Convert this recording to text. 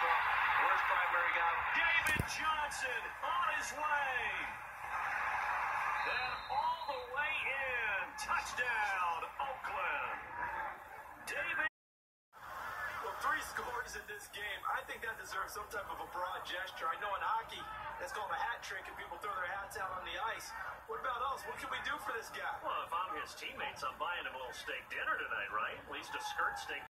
where's primary. David Johnson on his way. And all the way in. Touchdown, Oakland. David. Well, three scores in this game. I think that deserves some type of a broad gesture. I know in hockey, that's called a hat trick, and people throw their hats out on the ice. What about us? What can we do for this guy? Well, if I'm his teammates, I'm buying him a little steak dinner tonight, right? At least a skirt steak